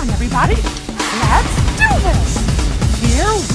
on, everybody. Let's do this. Here.